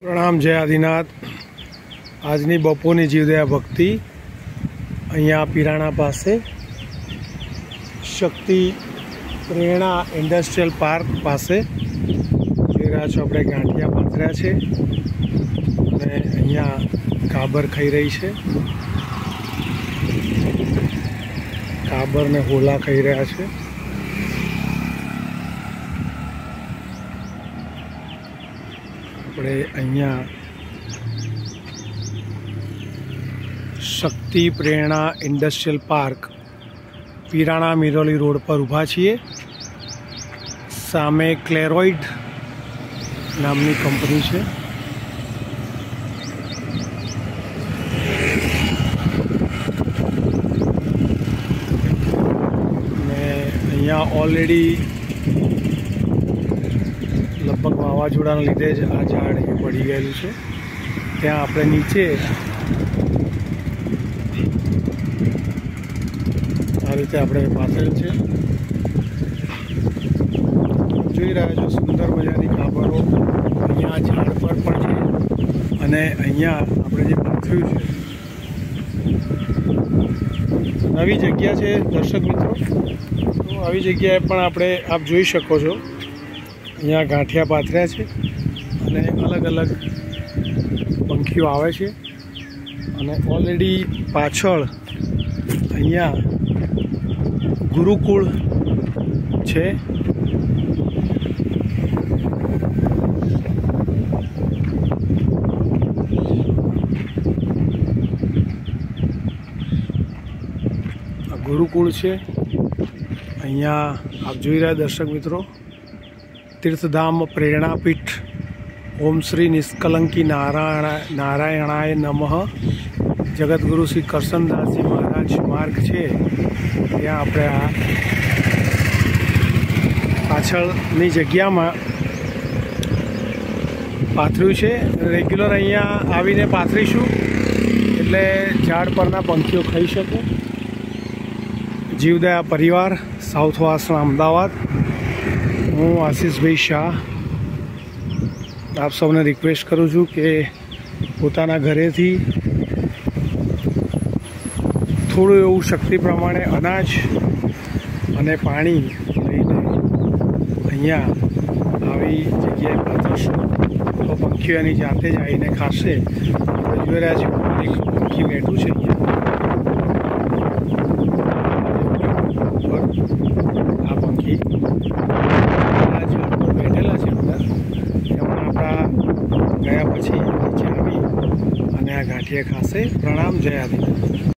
પ્રણામ, જય આદિનાથ. આજની બપોરની જીવદયા ભક્તિ અહીંયા પીરાણા પાસે. શક્તિ પ્રેરણા ઇન્ડસ્ટ્રીયલ પાર્ક પાસે. જોઈ રહ્યા આપણે ગાંઠિયા પાથર્યા છે. અને અહીંયા કાબર ખાઈ રહી છે. કાબર ને હોલા ખાઈ રહ્યા છે. આપણે અહીંયા Shakti Prerna industrial park Pirana Miroli road પર ઊભા છીએ. સામે ક્લેરોઇડ નામની કંપની છે. ને અહીંયા ઓલરેડી વાવાઝોડાના લીધે જ આ ઝાડ એ પડી ગયેલું છે. ત્યાં આપણે નીચે આ રીતે આપણે પાથરેલ છે. જોઈ રહ્યા છો સુંદર મજાની કાબરો અહીંયા ઝાડ પર પણ છે અને અહીંયા આપણે જે પાથર્યું છે. નવી જગ્યા છે, દર્શક મિત્રો. તો આવી જગ્યાએ પણ આપણે આપ જોઈ શકો છો. અહીંયા ગાંઠિયા પાથર્યા છે અને અલગ અલગ પંખીઓ આવે છે. અને ઓલરેડી પાછળ અહીંયા ગુરુકુળ છે. ગુરુકુળ છે. અહીંયા આપ જોઈ રહ્યા દર્શક મિત્રો તીર્થધામ પ્રેરણાપીઠ, ઓમ શ્રી નિષ્કલંકી નારાયણ, નારાયણાય નમઃ. જગતગુરુ શ્રી કરશનદાસજી મહારાજ માર્ગ છે. ત્યાં આપણે આ પાછળની જગ્યામાં પાથર્યું છે. રેગ્યુલર અહીંયા આવીને પાથરીશું. એટલે ઝાડ પરના પંખીઓ ખાઈ શકું. જીવદયા પરિવાર, સાઉથ વાસણા અમદાવાદ. હું આશીષભાઈ શાહ. આપ સૌને રિક્વેસ્ટ કરું છું કે પોતાના ઘરેથી થોડું એવું શક્તિ પ્રમાણે અનાજ અને પાણી લઈને અહીંયા આવી જગ્યાએ પાથરશો તો પંખીઓ એની જાતે જ આવીને ખાશે. આપણે જોઈ પંખી બેઠું છે અહીંયા. આ પંખી આ ઝાડ પર બેઠેલા છે બધા એમણે આપણા પછી આવી અને આ ગાંઠિયા ખાસે પ્રણામ જય આદિનાથ.